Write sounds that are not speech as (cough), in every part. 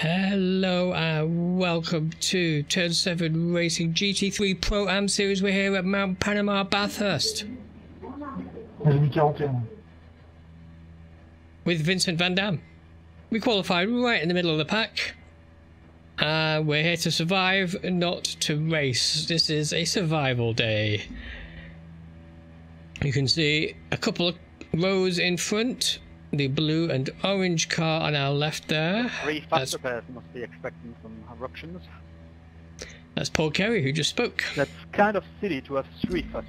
Hello and welcome to Turn 7 Racing GT3 Pro Am Series. We're here at Mount Panama Bathurst with Vincent Van Dam. We qualified right in the middle of the pack. Uh, we're here to survive, not to race. This is a survival day. You can see a couple of rows in front. The blue and orange car on our left there. Three That's- fast repairs must be expecting some eruptions. That's Paul Kerry who just spoke. That's kind of silly to have three fast.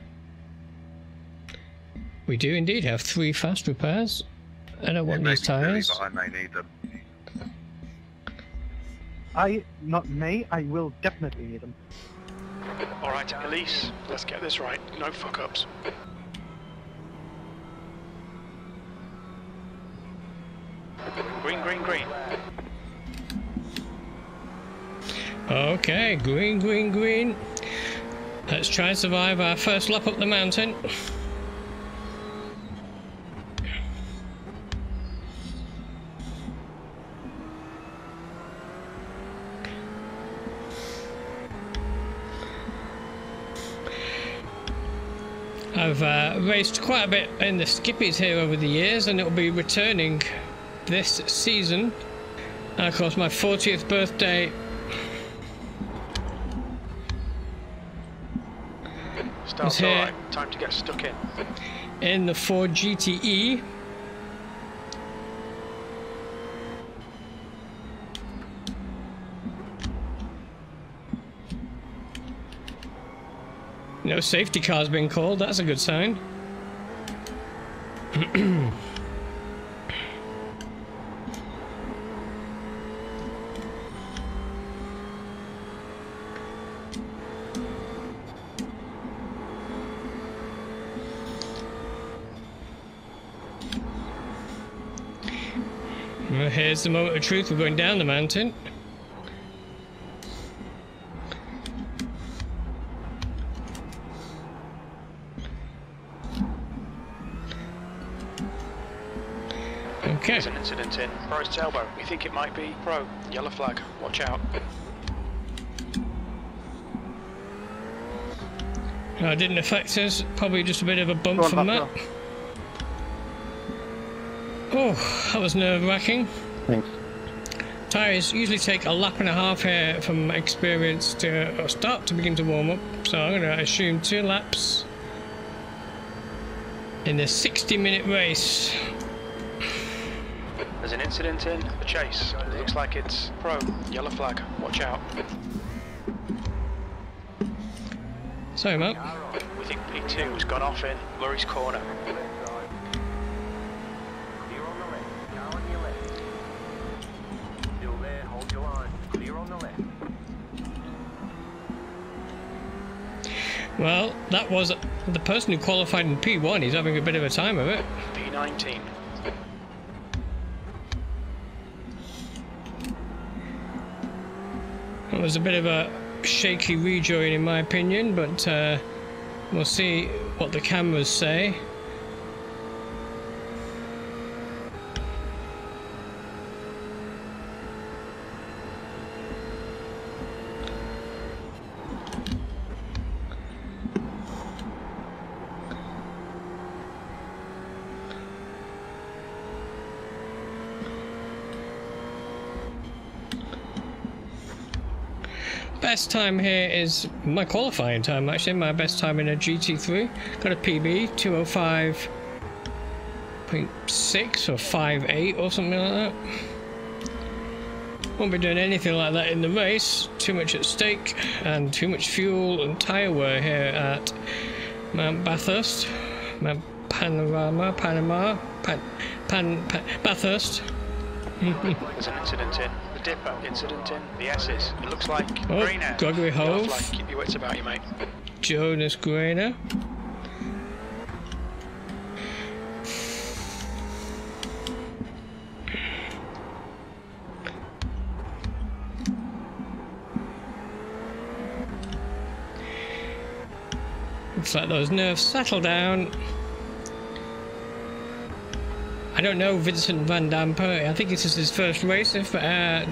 We do indeed have three fast repairs. I don't want It these be silly, tyres. I may need them. I, not may, I will definitely need them. Alright, police, let's get this right. No fuck ups. Okay, green, green, green. Let's try and survive our first lap up the mountain. I've uh, raced quite a bit in the skippies here over the years, and it'll be returning this season. And of course, my 40th birthday Starts here. Time to get stuck in. in the Ford GTE. No safety car's been called, that's a good sign. (clears throat) Well, here's the moment of truth, we're going down the mountain. Okay. There's an incident in Pro's elbow. We think it might be Pro. Yellow flag. Watch out. No, it didn't affect us. Probably just a bit of a bump on, from that. Buster. Oh, that was nerve wracking. Thanks. Tyres usually take a lap and a half here from experience to start to begin to warm up. So I'm going to assume two laps in the 60 minute race. There's an incident in the chase. It looks like it's Pro. Yellow flag. Watch out. Sorry, Mark. We think P2 has gone off in Murray's corner. Clear on the left. Car on your left. Still there. Hold your line. Clear on the left. Well, that was the person who qualified in P1. He's having a bit of a time of it. P19. It was a bit of a shaky rejoin, in my opinion, but uh, we'll see what the cameras say. Best time here is my qualifying time, actually. My best time in a GT3. Got a PB, 205.6 or 58 or something like that. Won't be doing anything like that in the race. Too much at stake and too much fuel and tyre wear here at Mount Bathurst. Mount Panorama, Panama, Pan, Pan, Pan Bathurst. (laughs) There's an incident in the Dipper. Incident in the S's. It looks like Oh, green air. Gregory Hove. flag. Keep your wits about you, mate. Jonas Grainer. Looks like those nerves settle down. I don't know Vincent Van Dam. I think this is his first race if, uh,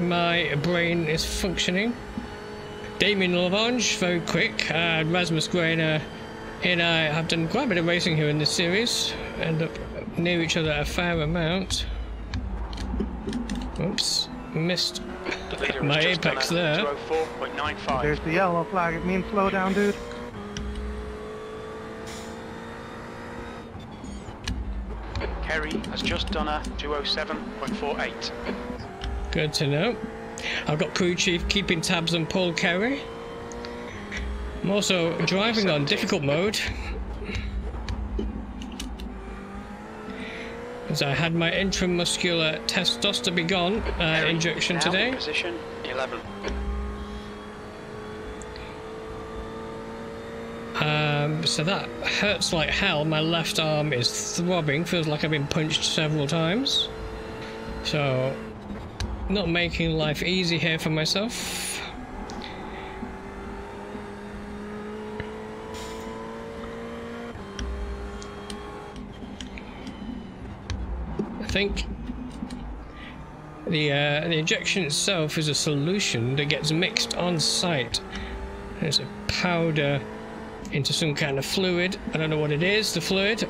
my brain is functioning. Damien Lavange, very quick. Uh, Rasmus Greiner, he and I have done quite a bit of racing here in this series. End up near each other a fair amount. Oops, missed The my apex there. There's the yellow flag. It means slow down, dude. Kerry has just done a 207.48. Good to know. I've got crew chief keeping tabs on Paul Kerry. I'm also driving on difficult mode. As I had my intramuscular testosterone uh, injection today. Position 11. Um, so that hurts like hell. My left arm is throbbing. Feels like I've been punched several times. So, not making life easy here for myself. I think the uh, the injection itself is a solution that gets mixed on site. There's a powder into some kind of fluid. I don't know what it is, the fluid.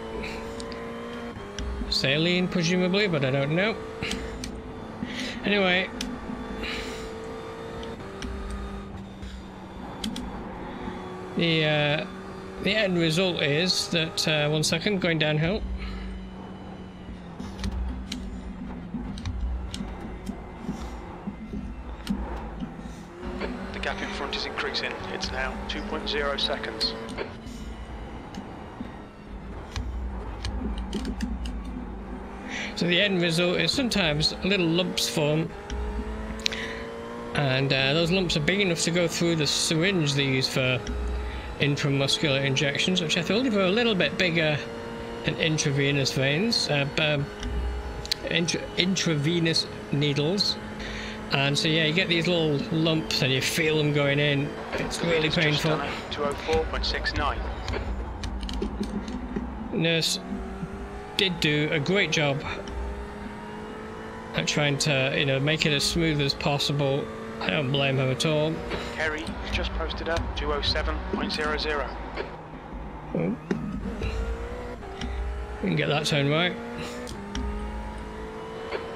Saline, presumably, but I don't know. Anyway. The, uh, the end result is that, uh, one second, going downhill. The gap in front is increasing. It's now 2.0 seconds. So the end result is sometimes little lumps form, and uh, those lumps are big enough to go through the syringe they use for intramuscular injections, which I believe are a little bit bigger than intravenous veins, uh, um, intra- intravenous needles. And so yeah, you get these little lumps and you feel them going in. It's really painful. 204.69. Nurse did do a great job at trying to, you know, make it as smooth as possible. I don't blame her at all. Kerry just posted a 207.00. We can get that tone right.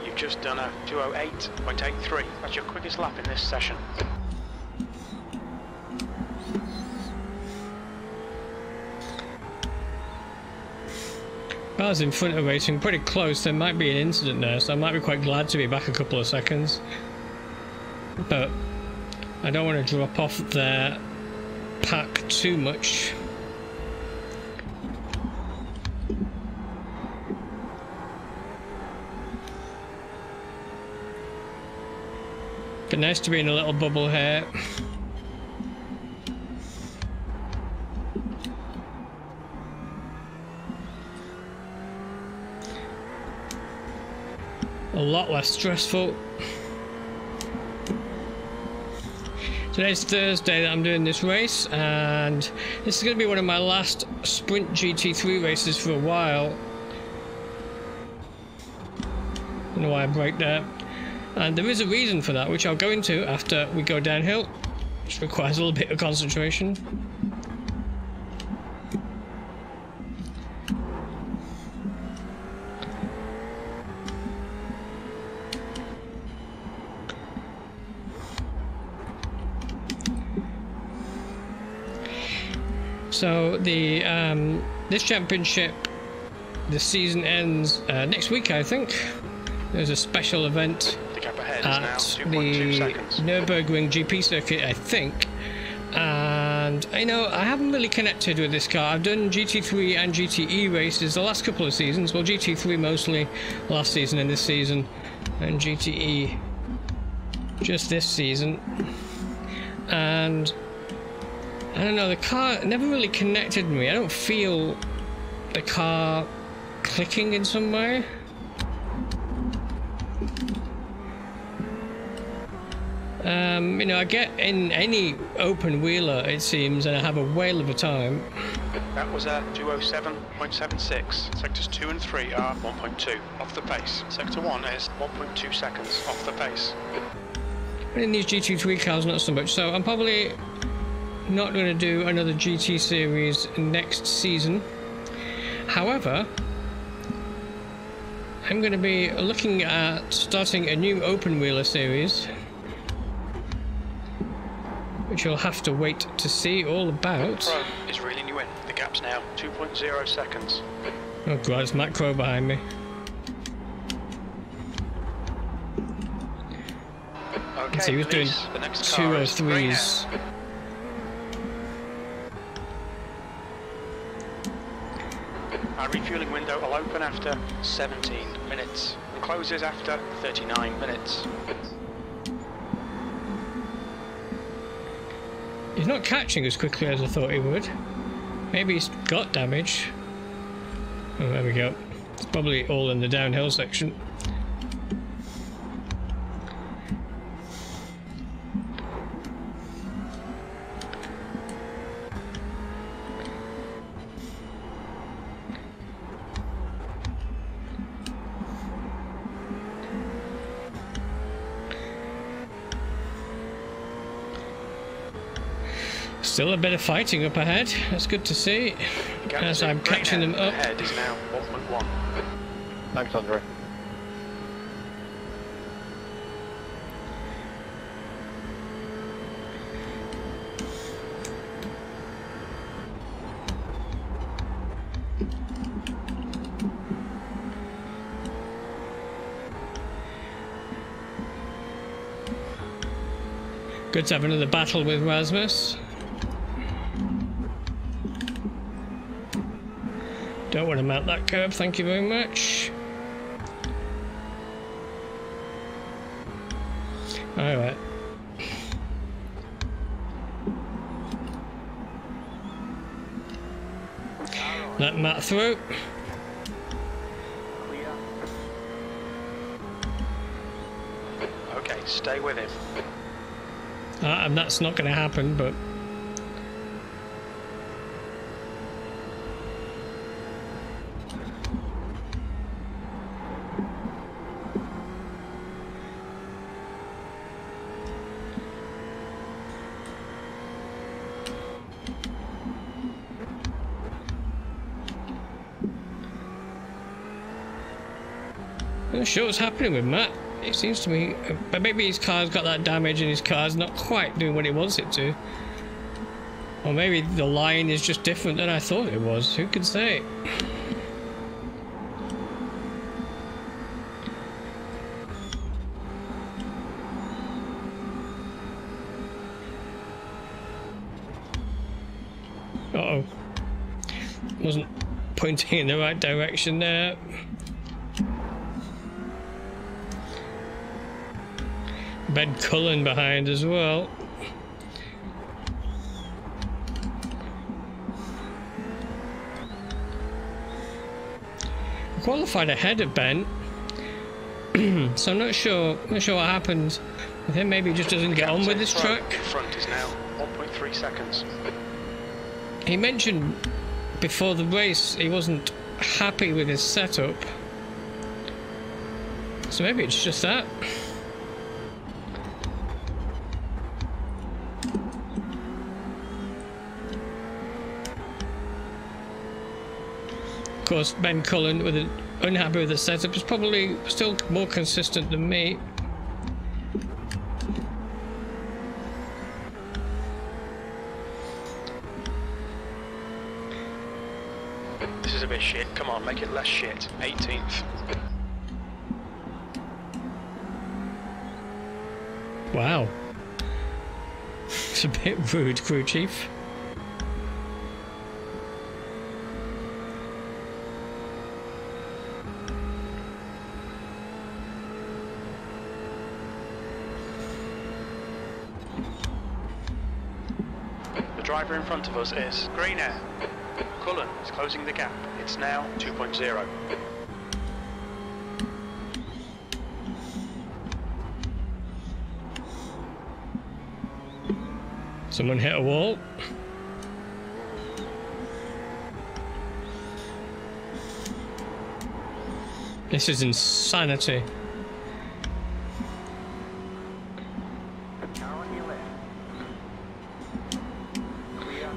You've just done a 208.83. That's your quickest lap in this session. I was in front of racing pretty close, there might be an incident there, so I might be quite glad to be back a couple of seconds. But I don't want to drop off their pack too much. But nice to be in a little bubble here. A lot less stressful. Today's Thursday that I'm doing this race, and this is going to be one of my last Sprint GT3 races for a while. Don't know why I break there. And there is a reason for that, which I'll go into after we go downhill, which requires a little bit of concentration. So the um, this championship, the season ends uh, next week, I think. There's a special event The gap ahead is at now the seconds. Nürburgring GP circuit, I think. And I know I haven't really connected with this car. I've done GT3 and GTE races the last couple of seasons. Well, GT3 mostly last season and this season, and GTE just this season. And I don't know, the car never really connected me. I don't feel the car clicking in some way. Um, you know, I get in any open wheeler, it seems, and I have a whale of a time. That was a 207.76. Sectors 2 and 3 are 1.2 off the pace. Sector 1 is 1.2 seconds off the pace. In these GT3 cars, not so much. So I'm probably not going to do another GT series next season. However, I'm going to be looking at starting a new open wheeler series, which you'll have to wait to see all about. Pro is reeling you in. The gap's now 2.0 seconds. Oh god, it's Matt Crow behind me. Okay, so he was doing 203s. Window will open after 17 minutes and closes after 39 minutes. He's not catching as quickly as I thought he would. Maybe he's got damage. Oh, there we go. It's probably all in the downhill section. Still a bit of fighting up ahead. That's good to see. The gap As to I'm catching them up. Ahead is now 1.1. Thanks, Andre. Good to have another battle with Rasmus. Don't want to mount that curb, thank you very much. Alright. Let Matt through. Okay, stay with him. Uh, and that's not going to happen, but sure what's happening with Matt. It seems to me, but maybe his car's got that damage and his car's not quite doing what it wants it to. Or maybe the line is just different than I thought it was. Who can say? Uh oh. Wasn't pointing in the right direction there. Ben Cullen behind as well. Qualified ahead of Ben, (clears throat) so I'm not sure. Not sure what happened I think Maybe he just doesn't get on with this truck. Front is now 1.3 seconds. He mentioned before the race he wasn't happy with his setup. So maybe it's just that. Course, Ben Cullen, with an unhappy with the setup, is probably still more consistent than me. This is a bit shit. Come on, make it less shit. 18th. Wow. It's a bit rude, crew chief. The driver in front of us is Greiner. Cullen is closing the gap. It's now 2.0. Someone hit a wall. This is insanity. Car on your left. Clear.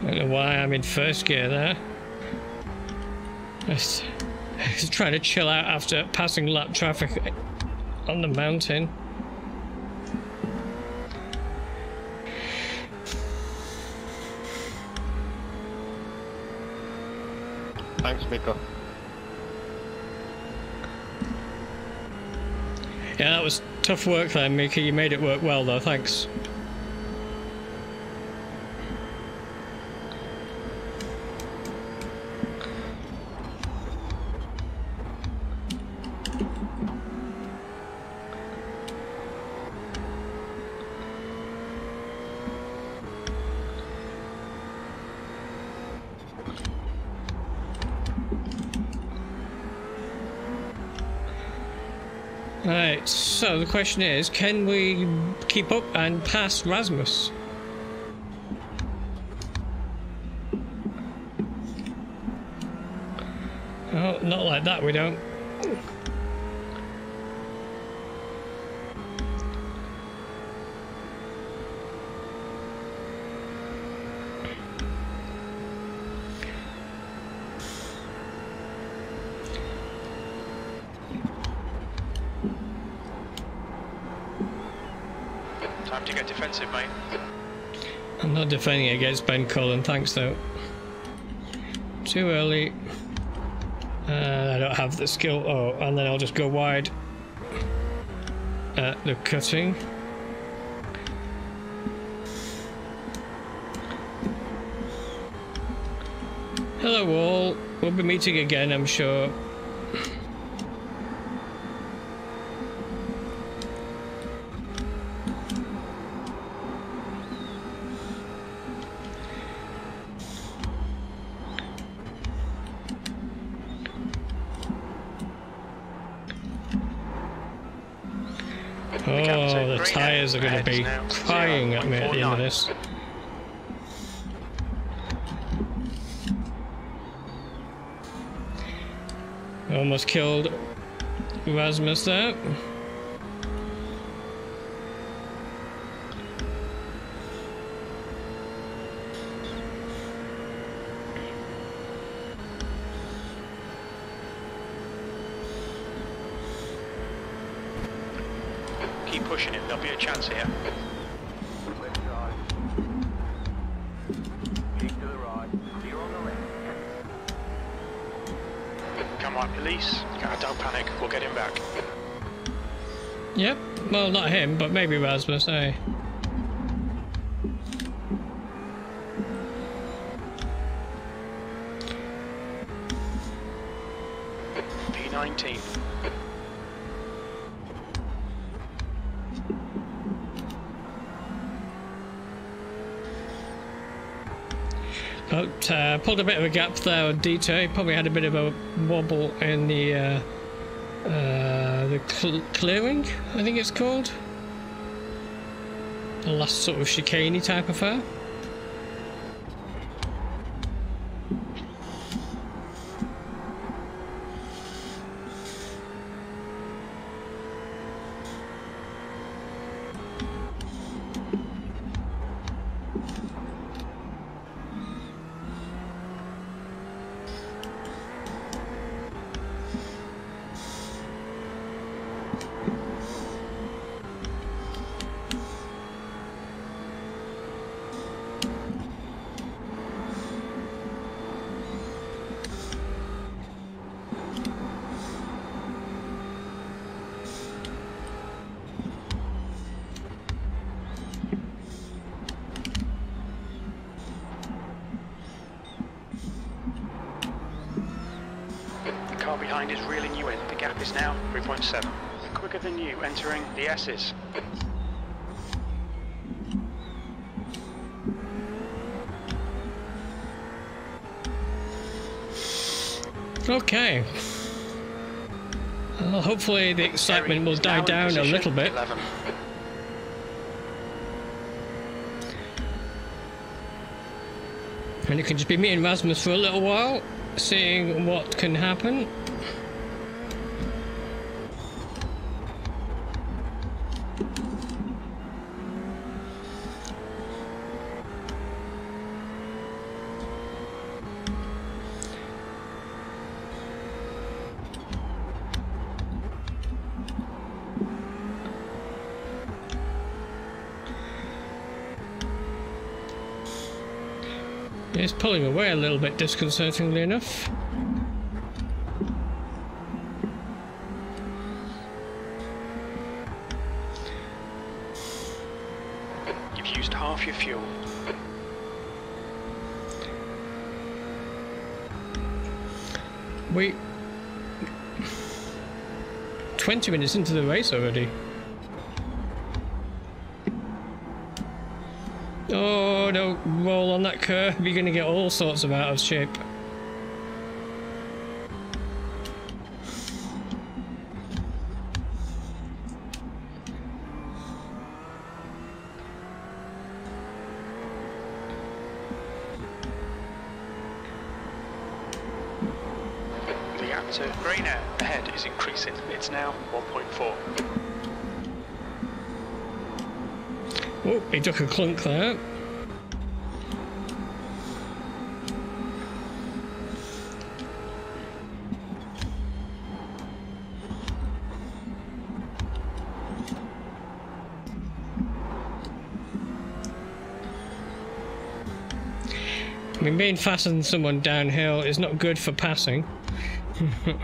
I don't know why I'm in first gear there. Just, just trying to chill out after passing lap traffic on the mountain. Thanks, Miko. Yeah, that was tough work there, Mika. You made it work well, though. Thanks. Right, so the question is, can we keep up and pass Rasmus? Oh, not like that, we don't. Get defensive, mate. I'm not defending against Ben Cullen, thanks though. Too early. Uh, I don't have the skill. Oh, and then I'll just go wide at the cutting. Hello all. We'll be meeting again, I'm sure. Oh, the tires are going to be crying at me at the end of this. Almost killed Rasmus there. Keep pushing it. There'll be a chance here. Left drive. Keep to the right. Clear on the left. Come on, police. God, don't panic. We'll get him back. Yep. Well, not him, but maybe Rasmus, eh? P19. But, uh, pulled a bit of a gap there on Dito. He probably had a bit of a wobble in the uh, uh, the cl- clearing, I think it's called. The last sort of chicaney type affair. is now 3.7. Quicker than you entering the S's. Okay. Well, hopefully the excitement will die down a little bit. 11. And you can just be me and Rasmus for a little while, seeing what can happen. Pulling away a little bit disconcertingly enough. You've used half your fuel. We... 20 minutes into the race already. Oh, don't oh, roll on that curve. You're going to get all sorts of out of shape. The to Greiner ahead is increasing. It's now 1.4. Oh, he took a clunk there. Mean, being faster than someone downhill is not good for passing. (laughs)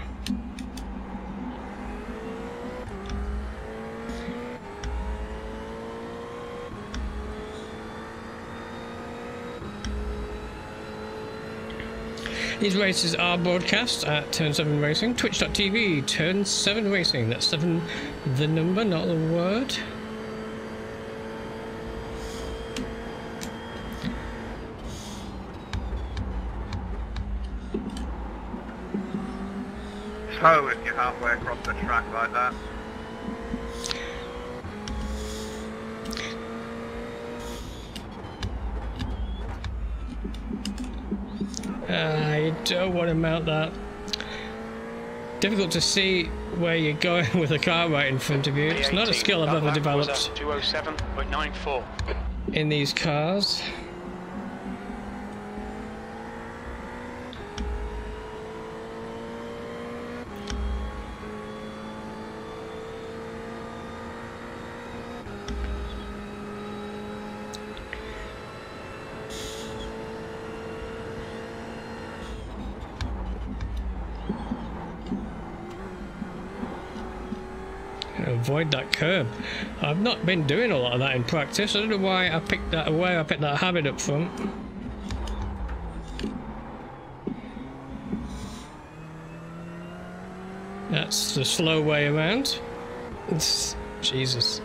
These races are broadcast at Turn 7 Racing, twitch.tv, Turn 7 Racing. That's 7 the number, not the word. Slow if you're halfway across the track like that. I don't want to mount that. Difficult to see where you're going (laughs) with a car right in front of you. It's not a P18, skill I've ever developed 207.94. in these cars. Avoid that curb. I've not been doing a lot of that in practice. I don't know why I picked that where I picked that habit up from. That's the slow way around. It's, (laughs) Jesus.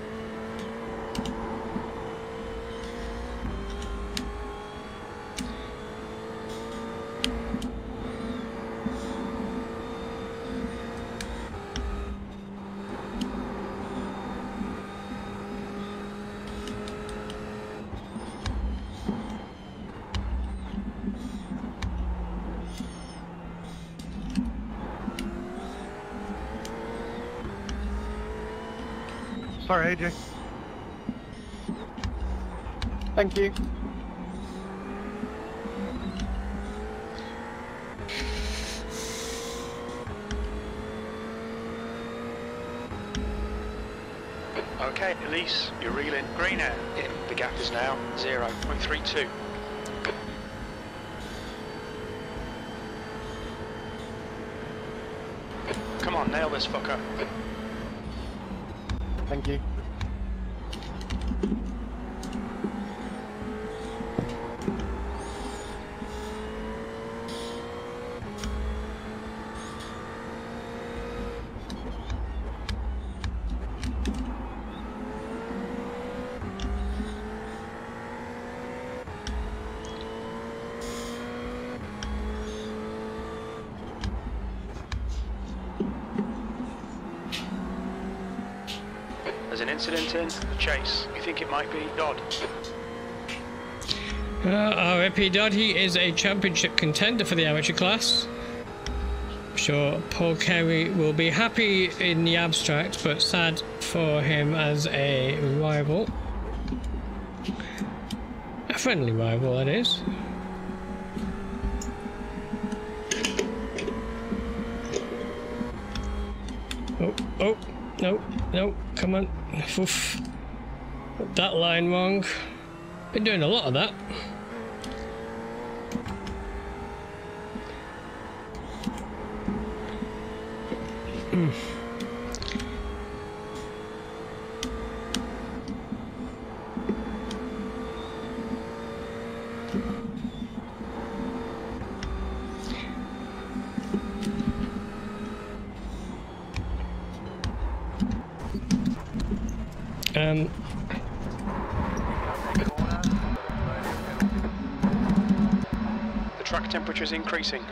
Sorry, AJ. Thank you. Okay, Elise, you're reeling. Greiner in. The gap is now 0.32. Come on, nail this fucker. Thank you. There's an incident in the chase. You think it might be Dodd? Uh, our P. Doddy is a championship contender for the amateur class. I'm sure Paul Carey will be happy in the abstract, but sad for him as a rival. A friendly rival, that is. Oh, oh, no, no, come on. Oof. That line wrong. Been doing a lot of that. Hmm. Um, The track temperature is increasing.